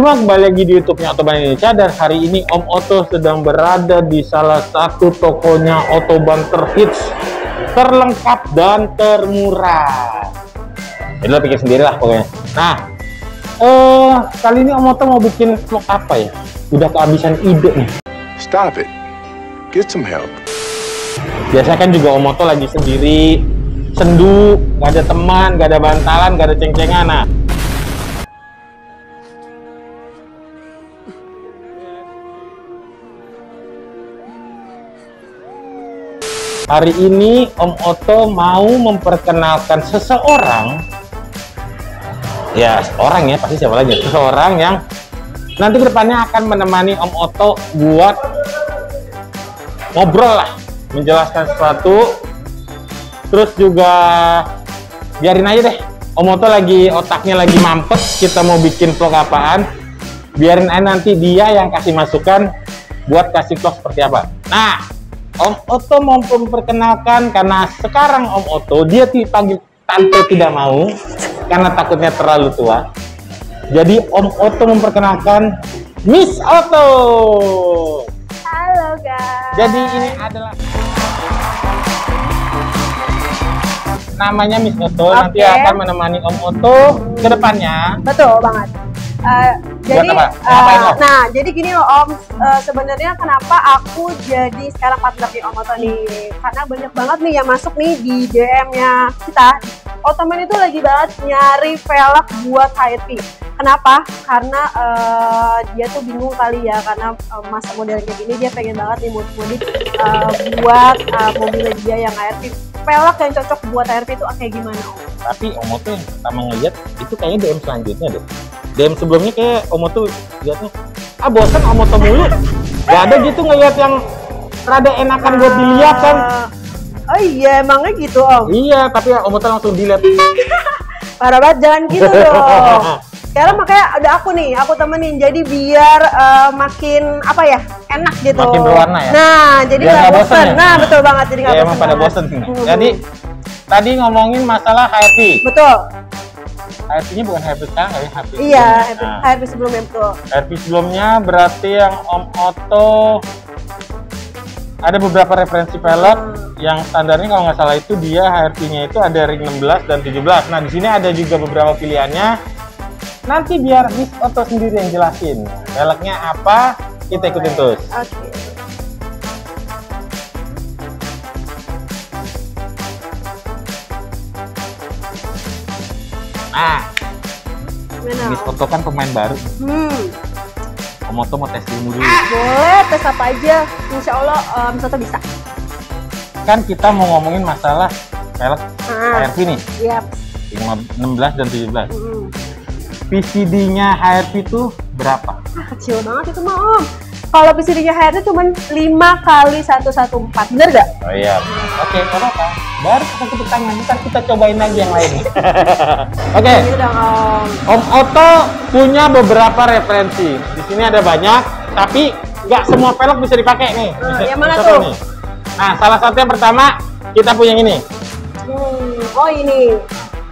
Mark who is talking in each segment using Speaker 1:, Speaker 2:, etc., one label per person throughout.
Speaker 1: Semua, kembali lagi di YouTube-nya Otoban Indonesia dan hari ini Om Oto sedang berada di salah satu tokonya Otoban terhits, terlengkap dan termurah. Jadi lo pikir sendiri lah pokoknya. Nah, eh kali ini Om Oto mau bikin vlog apa ya? Udah kehabisan ide nih.
Speaker 2: Stop it. Get some help.
Speaker 1: Biasanya kan juga Om Oto lagi sendiri, sendu, gak ada teman, gak ada bantalan, gak ada ceng-cengan. Nah, Hari ini Om Oto mau memperkenalkan seseorang. Ya seorang ya pasti siapa lagi? Seseorang yang nanti ke depannya akan menemani Om Oto buat ngobrol lah menjelaskan sesuatu. Terus juga biarin aja deh Om Oto lagi otaknya lagi mampet kita mau bikin vlog apaan? Biarin aja nanti dia yang kasih masukan buat kasih vlog seperti apa. Nah Om Oto mau memperkenalkan karena sekarang Om Oto dia dipanggil tante tidak mau karena takutnya terlalu tua. Jadi Om Oto memperkenalkan Miss Oto.
Speaker 3: Halo guys.
Speaker 1: Jadi ini adalah namanya Miss Oto nanti
Speaker 3: Oke.
Speaker 1: akan menemani Om Oto ke depannya.
Speaker 3: betul banget. Eh, jadi,
Speaker 1: apa? Ngapain lo?
Speaker 3: nah jadi gini loh Om, Eh, sebenarnya kenapa aku jadi sekarang partner di Om Oto nih? Karena banyak banget nih yang masuk nih di DM-nya kita. Otomen itu lagi banget nyari velg buat HRV. Kenapa? Karena eh, dia tuh bingung kali ya karena eh, masa model kayak gini dia pengen banget nih mudik-mudik eh, buat eh, mobilnya dia yang HRV. Velg yang cocok buat HRV itu kayak gimana Om?
Speaker 1: Tapi Om yang pertama ngeliat itu kayaknya DM selanjutnya deh. DM sebelumnya kayak Om Oto liatnya ah bosan Om Oto mulu. Gak ada gitu ngeliat yang rada enakan buat dilihat kan.
Speaker 3: Oh iya, emangnya gitu om.
Speaker 1: Iya, tapi Om Oto langsung dilihat.
Speaker 3: Parah banget, jangan gitu dong. Sekarang makanya ada aku nih, aku temenin. Jadi biar eh, makin apa ya, enak gitu.
Speaker 1: Makin berwarna ya?
Speaker 3: Nah, jadi nggak
Speaker 1: bosen
Speaker 3: bosen.
Speaker 1: ya?
Speaker 3: Nah, betul banget. Jadi nggak
Speaker 1: ya
Speaker 3: bosen.
Speaker 1: emang pada
Speaker 3: banget.
Speaker 1: bosen sih.
Speaker 3: Hmm.
Speaker 1: Jadi tadi ngomongin masalah HRV.
Speaker 3: betul.
Speaker 1: HRV-nya bukan HRV sekarang ya, HRV.
Speaker 3: Iya.
Speaker 1: Nah,
Speaker 3: HRV sebelumnya betul.
Speaker 1: HRV sebelumnya berarti yang Om Oto ada beberapa referensi pelek yang standarnya kalau nggak salah itu dia HRV-nya itu ada ring 16 dan 17. Nah, di sini ada juga beberapa pilihannya. Nanti biar Miss Oto sendiri yang jelasin. Peleknya apa? Kita ikutin terus.
Speaker 3: Oke.
Speaker 1: Nah? Miss Oto kan pemain baru.
Speaker 3: Hmm,
Speaker 1: Om Oto mau tes ilmu dulu.
Speaker 3: boleh tes apa aja. Insya Allah um, Soto bisa.
Speaker 1: Kan kita mau ngomongin masalah pelek
Speaker 3: Ah,
Speaker 1: HRV nih,
Speaker 3: yap.
Speaker 1: ring 16 dan 17.
Speaker 3: Hmm.
Speaker 1: PCD-nya HRV itu berapa?
Speaker 3: Ah, kecil banget itu mah om. Kalau PCD-nya HRD cuma 5 kali 114, bener gak?
Speaker 1: Oh iya. Oke, nggak Baru satu pertanyaan, ntar kita cobain lagi yang lain. Oke,
Speaker 3: dong om.
Speaker 1: Om Oto punya beberapa referensi. Di sini ada banyak, tapi nggak semua velg bisa dipakai nih.
Speaker 3: Nah,
Speaker 1: Bisa-
Speaker 3: yang mana tuh?
Speaker 1: nih. Nah, salah satu yang pertama kita punya yang ini.
Speaker 3: Hmm, oh ini.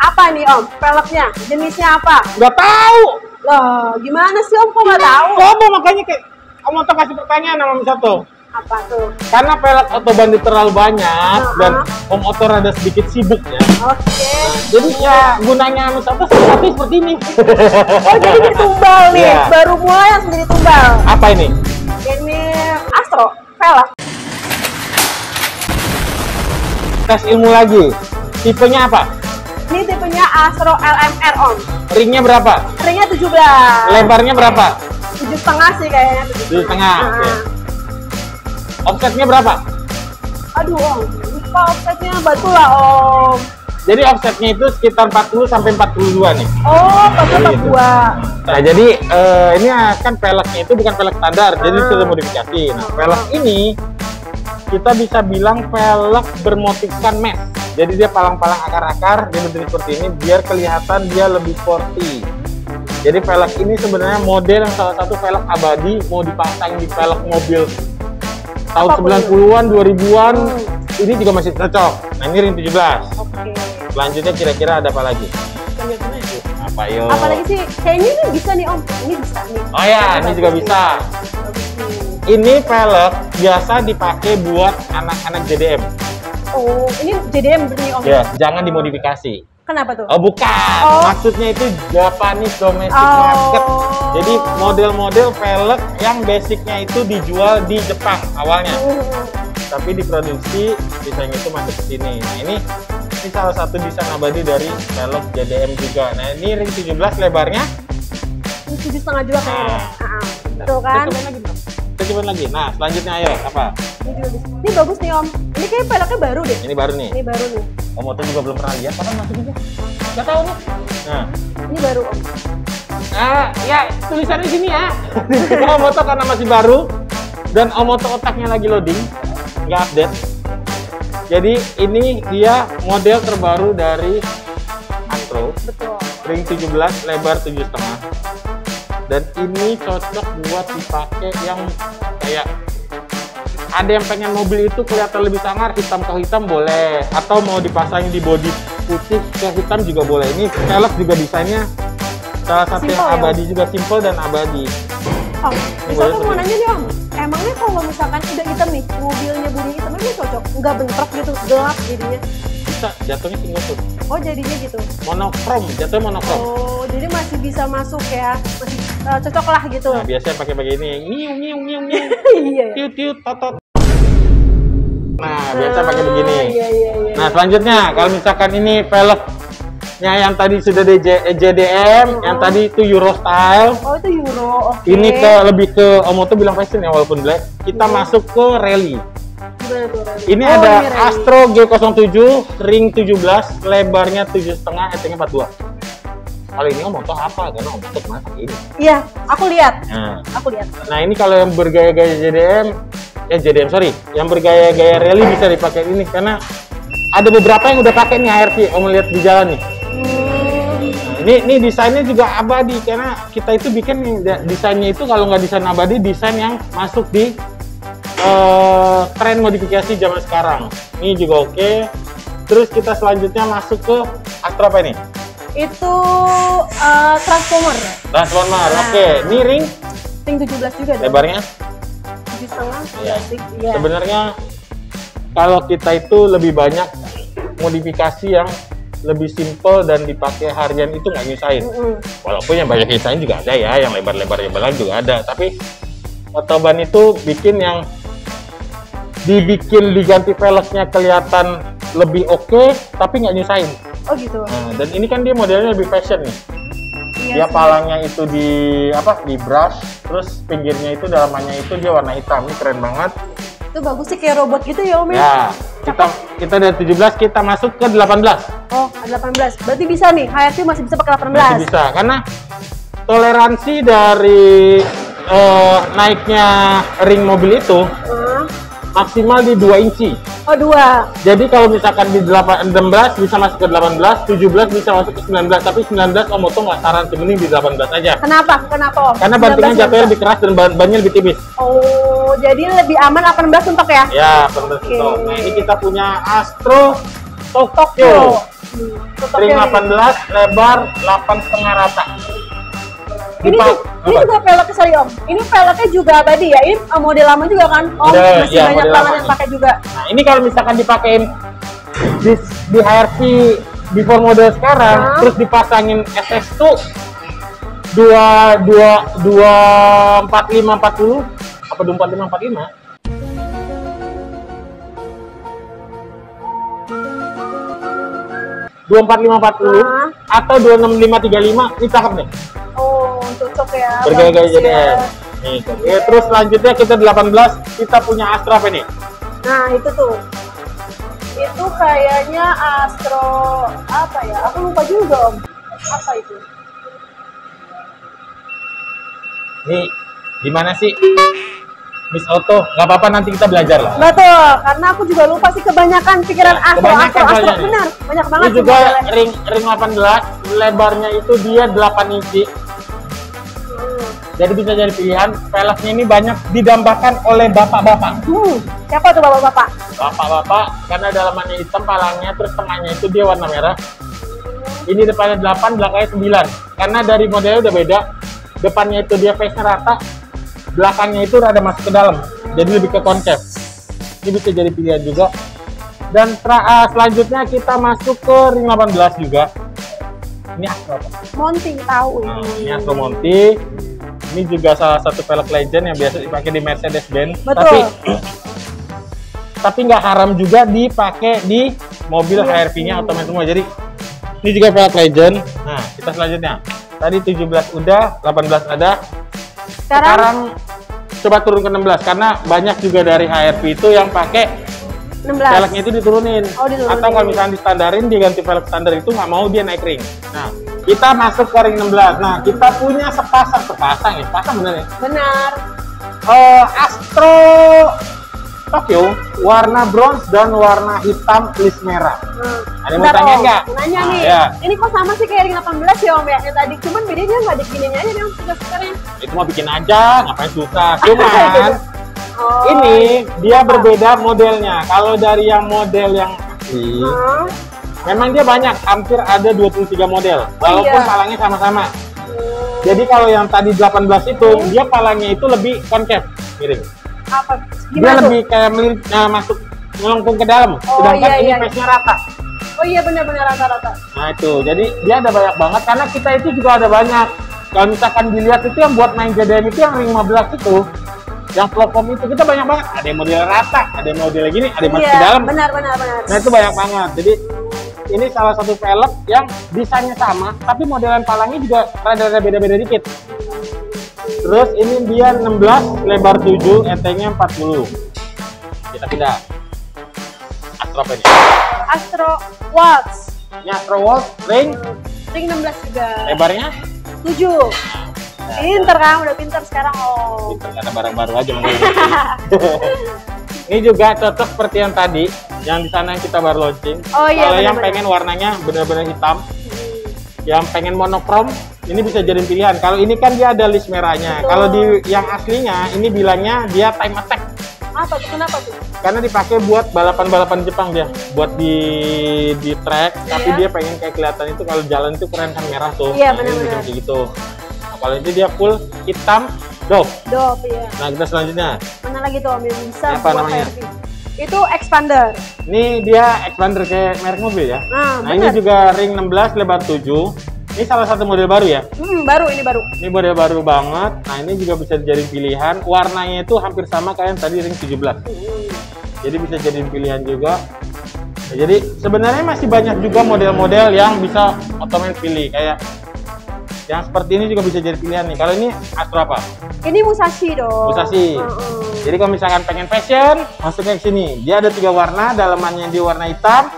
Speaker 3: Apa nih om? Peleknya? Jenisnya apa?
Speaker 1: Nggak tahu.
Speaker 3: Loh, gimana sih om kok nggak tahu?
Speaker 1: Coba makanya kayak Om Oto kasih pertanyaan sama Om Oto.
Speaker 3: Apa tuh?
Speaker 1: Karena pelek Oto Bandit terlalu banyak
Speaker 3: Uh-huh.
Speaker 1: dan Om Oto rada sedikit sibuk ya.
Speaker 3: Oke.
Speaker 1: Jadi ya gunanya Om Oto seperti seperti ini.
Speaker 3: Oh jadi ditumbal nih.
Speaker 1: Iya.
Speaker 3: Baru mulai langsung jadi tumbal.
Speaker 1: Apa ini?
Speaker 3: Ini Astro, pelek.
Speaker 1: Tes ilmu lagi. Tipenya apa?
Speaker 3: Ini tipenya Astro LMR om.
Speaker 1: Ringnya berapa?
Speaker 3: Ringnya 17.
Speaker 1: Lebarnya berapa?
Speaker 3: Tujuh setengah sih kayaknya.
Speaker 1: Tujuh setengah,
Speaker 3: Nah.
Speaker 1: oke. Offsetnya berapa?
Speaker 3: Aduh om, lupa offsetnya bantu lah om.
Speaker 1: Jadi offsetnya itu sekitar 40 sampai 42 nih.
Speaker 3: Oh, pakai
Speaker 1: Jadi
Speaker 3: tak
Speaker 1: itu.
Speaker 3: dua.
Speaker 1: Nah, jadi eh, ini kan peleknya itu bukan pelek standar, jadi
Speaker 3: Ah.
Speaker 1: sudah modifikasi. Nah, pelek ini kita bisa bilang pelek bermotifkan mesh. Jadi dia palang-palang akar-akar, dia berdiri seperti ini biar kelihatan dia lebih sporty. Jadi velg ini sebenarnya model yang salah satu velg abadi mau dipasang di velg mobil tahun
Speaker 3: Apa pun
Speaker 1: 90-an, 2000-an.
Speaker 3: Hmm.
Speaker 1: Ini juga masih cocok. Nah, ini ring 17.
Speaker 3: Oke.
Speaker 1: Selanjutnya kira-kira ada apa lagi? Apa Yo.
Speaker 3: Apalagi sih, kayaknya ini bisa nih Om. Ini bisa nih.
Speaker 1: Oh ya, ini juga bisa. Ini velg biasa dipakai buat anak-anak JDM.
Speaker 3: Oh, ini JDM nih Om.
Speaker 1: Ya, jangan dimodifikasi.
Speaker 3: Kenapa tuh?
Speaker 1: Oh bukan,
Speaker 3: Oh.
Speaker 1: maksudnya itu Japanese domestic
Speaker 3: Oh.
Speaker 1: market. Jadi model-model velg yang basicnya itu dijual di Jepang awalnya,
Speaker 3: Hmm.
Speaker 1: tapi diproduksi desain itu masuk ke sini. Nah ini ini salah satu desain abadi dari velg JDM juga. Nah ini ring 17 lebarnya.
Speaker 3: Ini tujuh setengah juga kayaknya.
Speaker 1: Ah.
Speaker 3: Ah, ah.
Speaker 1: Nah,
Speaker 3: Tuh kan?
Speaker 1: Kita lagi. Kita cobain lagi. Nah selanjutnya ayo apa?
Speaker 3: Ini juga bisa. Ini bagus nih Om. Ini kayak peleknya baru deh.
Speaker 1: Ini baru nih.
Speaker 3: Ini baru nih.
Speaker 1: Om Oto juga belum pernah lihat, kapan masuk juga? Gak tahu nih. Nah,
Speaker 3: Ini baru Om.
Speaker 1: Ah, ya tulisannya di sini ya. Omoto karena masih baru dan Omoto otaknya lagi loading, nggak update. Jadi ini dia model terbaru dari Antro,
Speaker 3: Betul.
Speaker 1: ring 17 lebar 7,5. Dan ini cocok buat dipakai yang kayak ada yang pengen mobil itu kelihatan lebih sangar hitam ke hitam boleh atau mau dipasang di body putih ke hitam juga boleh ini velg juga desainnya salah satu yang
Speaker 3: Simple ya,
Speaker 1: abadi juga simple dan abadi Ini
Speaker 3: bisa aku mau nanya nih Om. Emangnya kalau misalkan udah hitam nih, mobilnya bodi hitam ini cocok? Nggak bentrok gitu, gelap jadinya.
Speaker 1: Bisa jatuhnya single tone
Speaker 3: Oh jadinya gitu.
Speaker 1: monokrom jatuhnya monokrom
Speaker 3: Oh, jadi masih bisa masuk ya, masih eh, cocok lah gitu.
Speaker 1: nah biasanya pakai pakai ini nyiu nyiu nyiu nyiu
Speaker 3: iya. ya.
Speaker 1: tiut tiut totot nah biasa pakai begini
Speaker 3: Ah, Iya iya iya.
Speaker 1: Nah selanjutnya kalau misalkan ini velgnya yang tadi sudah di J- eh, JDM, yang tadi itu Euro style,
Speaker 3: Oh itu Euro, oke.
Speaker 1: ini ke lebih ke Omoto bilang fashion ya walaupun black. Kita masuk ke rally.
Speaker 3: Tuh?
Speaker 1: Ini
Speaker 3: Oh,
Speaker 1: ada
Speaker 3: Rally.
Speaker 1: Astro G07 ring 17, lebarnya 7,5, HT-nya 42. Kalau ini Omoto apa? Karena Omoto ke mana pakai ini.
Speaker 3: Iya, aku lihat,
Speaker 1: Nah,
Speaker 3: aku lihat.
Speaker 1: nah ini kalau yang bergaya-gaya JDM, ya JDM sorry, yang bergaya-gaya rally bisa dipakai ini karena ada beberapa yang udah pakai nih HRV, Om lihat di jalan nih.
Speaker 3: Hmm,
Speaker 1: Nah, ini ini desainnya juga abadi karena kita itu bikin desainnya itu kalau nggak desain abadi desain yang masuk di eh, tren modifikasi zaman sekarang. Ini juga oke. Terus kita selanjutnya masuk ke Astro apa ini?
Speaker 3: Itu eh, transformer,
Speaker 1: Transformer
Speaker 3: Nah.
Speaker 1: oke. Ini ring?
Speaker 3: Ring 17 juga dong.
Speaker 1: lebarnya?
Speaker 3: Tujuh setengah,
Speaker 1: Iya.
Speaker 3: plastik, iya.
Speaker 1: sebenarnya kalau kita itu lebih banyak modifikasi yang lebih simple dan dipakai harian itu nggak nyusahin.
Speaker 3: Mm-mm.
Speaker 1: walaupun yang banyak desain juga ada ya yang lebar-lebar yang belang juga ada. Tapi Otoban itu bikin yang dibikin diganti velgnya kelihatan lebih oke tapi nggak nyusahin
Speaker 3: Oh gitu.
Speaker 1: nah, dan ini kan dia modelnya lebih fashion nih dia
Speaker 3: Iya sih.
Speaker 1: palangnya itu di apa di brush terus pinggirnya itu dalamannya itu dia warna hitam ini keren banget
Speaker 3: Itu bagus sih kayak robot gitu ya Om ya.
Speaker 1: ya kita kita dari 17 kita masuk ke 18
Speaker 3: Oh, ada 18. Berarti bisa nih, HRV masih bisa pakai 18.
Speaker 1: masih bisa karena toleransi dari eh, naiknya ring mobil itu
Speaker 3: Hah?
Speaker 1: Maksimal di 2 inci
Speaker 3: Oh, dua.
Speaker 1: Jadi kalau misalkan di 8, 16 bisa masuk ke 18, 17 bisa masuk ke 19, tapi 19 Om Oto nggak saran mending di 18 aja.
Speaker 3: Kenapa? Kenapa Om?
Speaker 1: Karena bantingan
Speaker 3: 19
Speaker 1: jatuhnya lebih keras dan ban bannya lebih tipis.
Speaker 3: Oh, jadi lebih aman 18 untuk ya?
Speaker 1: Ya, benar
Speaker 3: Oke.
Speaker 1: betul. Nah, ini kita punya Astro Tokyo.
Speaker 3: Tokyo. Hmm, Tokyo
Speaker 1: Ring
Speaker 3: nih.
Speaker 1: 18, lebar 8,5 rata.
Speaker 3: Ini,
Speaker 1: Dipa-
Speaker 3: tuh- ini
Speaker 1: apa?
Speaker 3: juga velgnya sorry Om. Ini velgnya juga abadi ya? Ini eh, model lama juga kan? Om
Speaker 1: Model-
Speaker 3: masih
Speaker 1: iya,
Speaker 3: banyak banget
Speaker 1: lama
Speaker 3: yang pakai juga.
Speaker 1: Nah, ini kalau misalkan dipakein di, di HRV before model sekarang,
Speaker 3: Hah?
Speaker 1: terus dipasangin SS tuh dua dua dua empat lima empat puluh apa dua empat lima empat lima dua empat lima empat puluh atau dua enam lima tiga lima ini cakep nih
Speaker 3: cocok ya.
Speaker 1: bergaya-gaya jadi
Speaker 3: ya.
Speaker 1: nih oke terus selanjutnya kita 18 kita punya Astra apa nih
Speaker 3: Nah, itu tuh. Itu kayaknya Astro apa ya? Aku lupa juga, Om. Apa itu?
Speaker 1: nih gimana sih Miss Auto nggak apa-apa nanti kita belajar lah
Speaker 3: Betul, karena aku juga lupa sih kebanyakan pikiran
Speaker 1: Ya,
Speaker 3: Astro,
Speaker 1: kebanyakan
Speaker 3: Astro, Astro.
Speaker 1: nih.
Speaker 3: Benar, banyak banget
Speaker 1: Ini juga ring ring 18, lebarnya itu dia 8 inci. Jadi bisa jadi pilihan. Velgnya ini banyak didambakan oleh bapak-bapak.
Speaker 3: Hmm, siapa tuh bapak-bapak?
Speaker 1: Bapak-bapak karena dalamannya hitam, palangnya terus tengahnya itu dia warna merah. Ini depannya 8, belakangnya 9. karena dari modelnya udah beda. Depannya itu dia face-nya rata, belakangnya itu rada masuk ke dalam. Jadi lebih ke concave. Ini bisa jadi pilihan juga. Dan ah, selanjutnya kita masuk ke ring 18 juga. Ini Astro?
Speaker 3: Mounting tahu
Speaker 1: Nah,
Speaker 3: ini.
Speaker 1: ini Astro Monty. Ini juga salah satu velg legend yang biasa dipakai di Mercedes-Benz.
Speaker 3: Betul.
Speaker 1: Tapi tapi nggak haram juga dipakai di mobil
Speaker 3: Iya.
Speaker 1: HRV-nya otomatis semua. Jadi ini juga velg legend. Nah, kita selanjutnya. Tadi 17 udah, 18 ada.
Speaker 3: Sekarang,
Speaker 1: Sekarang coba turun ke 16 karena banyak juga dari HRV itu yang pakai
Speaker 3: 16.
Speaker 1: velgnya itu diturunin.
Speaker 3: Oh, diturunin.
Speaker 1: Atau kalau misalnya distandarin diganti velg standar itu nggak mau dia naik ring. Nah, kita masuk ke ring 16. Nah, kita punya sepasang sepasang ya, sepasang bener ya.
Speaker 3: Benar.
Speaker 1: Eh, Astro Tokyo warna bronze dan warna hitam list merah.
Speaker 3: Hmm.
Speaker 1: Ada yang mau tanya nggak?
Speaker 3: Nanya
Speaker 1: Nah,
Speaker 3: nih.
Speaker 1: ya.
Speaker 3: Ini kok sama sih kayak ring 18 ya Om ya? Yang tadi cuman bedanya nggak ada gininya aja dong stiker-stikernya.
Speaker 1: Itu mau bikin aja, ngapain susah. Cuman
Speaker 3: Oh.
Speaker 1: ini dia berbeda modelnya. Kalau dari yang model yang asli,
Speaker 3: Hah?
Speaker 1: Memang dia banyak, hampir ada 23 model. Walaupun
Speaker 3: iya.
Speaker 1: palangnya sama-sama.
Speaker 3: Hmm.
Speaker 1: Jadi kalau yang tadi 18 itu, dia palangnya itu lebih concave, miring.
Speaker 3: Apa?
Speaker 1: Dia
Speaker 3: Gimana tuh?
Speaker 1: lebih kayak melirik, nah, masuk melengkung ke dalam.
Speaker 3: Oh,
Speaker 1: Sedangkan
Speaker 3: iya,
Speaker 1: ini
Speaker 3: iya.
Speaker 1: face-nya rata.
Speaker 3: Oh iya benar-benar rata-rata.
Speaker 1: Nah itu, jadi dia ada banyak banget karena kita itu juga ada banyak. Kalau misalkan dilihat itu yang buat main JDM itu yang ring 15 itu, yang platform itu kita banyak banget. Ada yang model rata, ada yang model gini, ada yang masuk
Speaker 3: Iya,
Speaker 1: ke dalam.
Speaker 3: benar benar benar.
Speaker 1: Nah itu banyak banget. Jadi ini salah satu velg yang desainnya sama, tapi modelan palangnya juga rada-rada beda-beda dikit. Terus ini dia 16, lebar 7, entengnya 40. Kita pindah. Astro apa ini?
Speaker 3: Astro Watch.
Speaker 1: Ini Astro Wolf, ring,
Speaker 3: Ring 16 juga.
Speaker 1: lebarnya
Speaker 3: 7. Pinter kan, udah pinter sekarang oh.
Speaker 1: Pinter, karena barang baru aja. Ini juga cocok seperti yang tadi, yang di sana yang kita baru launching.
Speaker 3: Oh iya,
Speaker 1: Kalau yang pengen warnanya benar-benar hitam, yang pengen monokrom, ini bisa jadi pilihan. Kalau ini kan dia ada list merahnya.
Speaker 3: Betul.
Speaker 1: Kalau di yang aslinya, ini bilangnya dia time attack.
Speaker 3: Apa tuh? Kenapa tuh?
Speaker 1: Karena dipakai buat balapan-balapan Jepang dia, buat di di track. Tapi
Speaker 3: Iya.
Speaker 1: dia pengen kayak kelihatan itu kalau jalan itu keren kan merah tuh.
Speaker 3: Iya,
Speaker 1: Nah,
Speaker 3: benar-benar.
Speaker 1: kayak gitu. Nah, kalau ini dia full hitam, dove.
Speaker 3: Dop ya.
Speaker 1: Nah kita selanjutnya.
Speaker 3: Mana lagi tuh Om yang bisa
Speaker 1: Apa
Speaker 3: buat
Speaker 1: namanya?
Speaker 3: HRV? Itu expander.
Speaker 1: Ini dia expander kayak merek mobil ya.
Speaker 3: Nah,
Speaker 1: Nah, ini juga ring 16 lebar 7. Ini salah satu model baru ya.
Speaker 3: Hmm, baru ini baru.
Speaker 1: Ini model baru banget. Nah, ini juga bisa jadi pilihan. Warnanya itu hampir sama kayak yang tadi ring 17.
Speaker 3: Hmm.
Speaker 1: Jadi bisa jadi pilihan juga. Nah, jadi sebenarnya masih banyak juga model-model yang bisa otomatis pilih kayak yang seperti ini juga bisa jadi pilihan nih. Kalau ini Astro apa?
Speaker 3: Ini Musashi dong.
Speaker 1: Musashi.
Speaker 3: Heeh.
Speaker 1: Jadi kalau misalkan pengen fashion, masuknya ke sini. Dia ada tiga warna, dalamannya di warna hitam.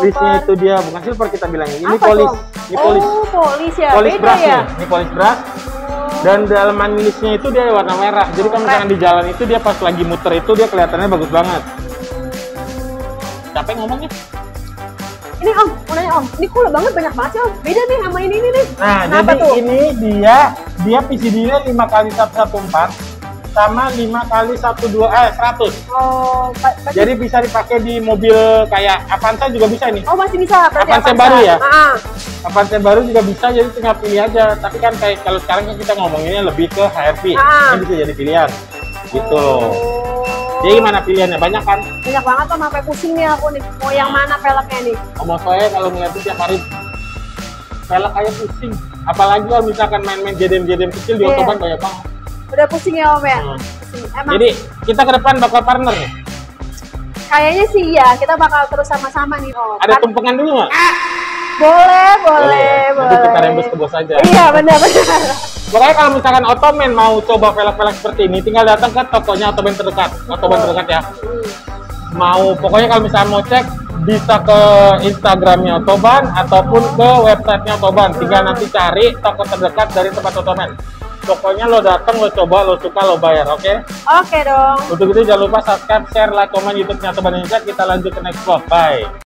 Speaker 1: Listnya itu dia bukan silver kita bilangnya. Ini
Speaker 3: Apa
Speaker 1: polis. Ini polis.
Speaker 3: Oh, polis ya.
Speaker 1: Polis
Speaker 3: Beda
Speaker 1: brush
Speaker 3: ya.
Speaker 1: nih. Ini polis brush. Dan dalaman listnya itu dia warna merah. Jadi kalau misalkan di jalan itu dia pas lagi muter itu dia kelihatannya bagus banget. Capek ngomongnya.
Speaker 3: Ini Om, mau nanya Om, ini cool banget banyak banget sih Om. Beda nih sama ini ini nih.
Speaker 1: Nah,
Speaker 3: Kenapa
Speaker 1: jadi
Speaker 3: tuh?
Speaker 1: ini dia dia PCD-nya 5 kali 114 sama 5 kali 12 eh 100.
Speaker 3: Oh, berarti-
Speaker 1: Jadi bisa dipakai di mobil kayak Avanza juga bisa nih.
Speaker 3: Oh masih bisa
Speaker 1: Avanza
Speaker 3: Avanza.
Speaker 1: baru ya?
Speaker 3: Ah,
Speaker 1: Avanza baru juga bisa jadi tinggal pilih aja. Tapi kan kayak kalau sekarang kan kita ngomonginnya lebih ke HRV.
Speaker 3: Ah.
Speaker 1: Ini bisa jadi pilihan. Gitu loh.
Speaker 3: Oh.
Speaker 1: Jadi gimana pilihannya? Banyak kan?
Speaker 3: Banyak banget Om, sampai pusing nih aku nih. Mau yang mana velgnya nih?
Speaker 1: Omong saya kalau ngeliat itu tiap hari velg kayak pusing. Apalagi kalau misalkan main-main JDM-JDM kecil di
Speaker 3: Iya.
Speaker 1: otoban banyak banget.
Speaker 3: Udah pusing ya Om ya?
Speaker 1: Hmm.
Speaker 3: Pusing. Emang
Speaker 1: Jadi kita ke depan bakal partner nih.
Speaker 3: kayaknya sih iya, kita bakal terus sama-sama nih Om.
Speaker 1: Ada
Speaker 3: Kan-
Speaker 1: tumpengan dulu nggak?
Speaker 3: Boleh, boleh, boleh.
Speaker 1: Nanti kita rembes ke bos aja.
Speaker 3: Iya, benar-benar.
Speaker 1: Pokoknya kalau misalkan Otomen mau coba velg-velg seperti ini, tinggal datang ke tokonya Otomen terdekat. Otomen terdekat ya. Mau pokoknya kalau misalkan mau cek bisa ke Instagramnya Otoban ataupun ke websitenya Otoban. Tinggal nanti cari toko terdekat dari tempat Otomen. Pokoknya lo datang, lo coba, lo suka, lo bayar, oke?
Speaker 3: Oke dong.
Speaker 1: Untuk itu jangan lupa subscribe, share, like, komen YouTube-nya Otoban Indonesia. Kita lanjut ke next vlog. Bye.